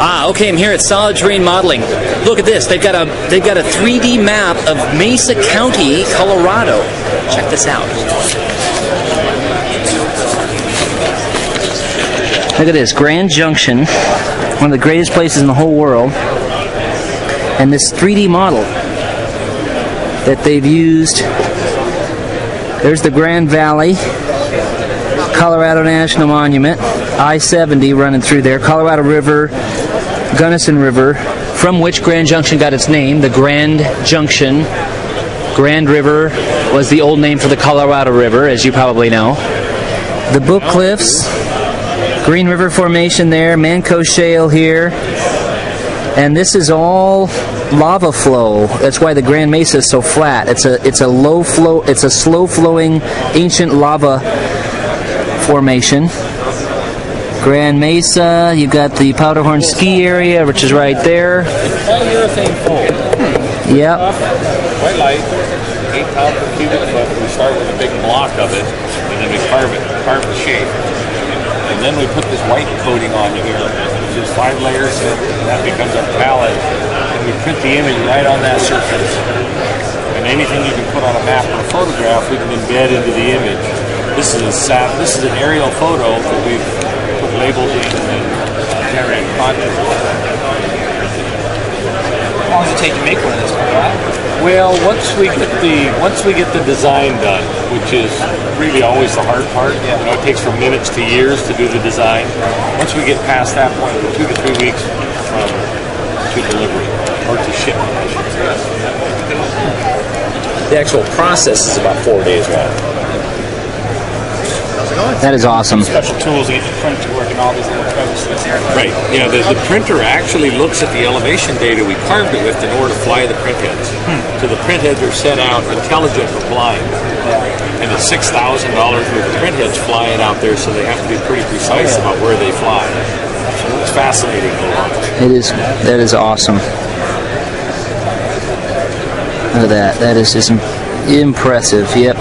Ah, okay. I'm here at Solid Terrain Modeling. Look at this. They've got a they've got a 3D map of Mesa County, Colorado. Check this out. Look at this, Grand Junction, one of the greatest places in the whole world. And this 3D model that they've used. There's the Grand Valley, Colorado National Monument, I-70 running through there, Colorado River, Gunnison River, from which Grand Junction got its name, the Grand Junction. Grand River was the old name for the Colorado River, as you probably know. The Book Cliffs, Green River Formation there, Mancos Shale here, and this is all lava flow. That's why the Grand Mesa is so flat. It's a it's a low flow. It's a slow flowing ancient lava formation. Grand Mesa. You've got the Powderhorn ski area, which is right there. Polyurethane. Yep. Quite light, eight per cubic foot. We start with a big block of it, and then we carve it, carve the shape. And then we put this white coating on here, which is five layers, and that becomes our palette. And we print the image right on that surface. And anything you can put on a map or a photograph, we can embed into the image. This is a this is an aerial photo that we've put labels in and then generated contours. How long does it take to make one of this? Well, once we get the once we get the design done, which is really always the hard part, you know, it takes from minutes to years to do the design. Once we get past that two to three weeks from to delivery or to shipment. I should say. The actual process is about four days long. That is awesome. Special tools to get the print to work and all these little crevices. Right. You know, the, the printer actually looks at the elevation data we carved it with in order to fly the print heads. Hmm. So the print heads are set out intelligent for flying. And it's six thousand dollars with print heads flying out there, so they have to be pretty precise oh, about where they fly. It's fascinating to watch. It is. That is awesome. Look at that. That is just impressive. Yep.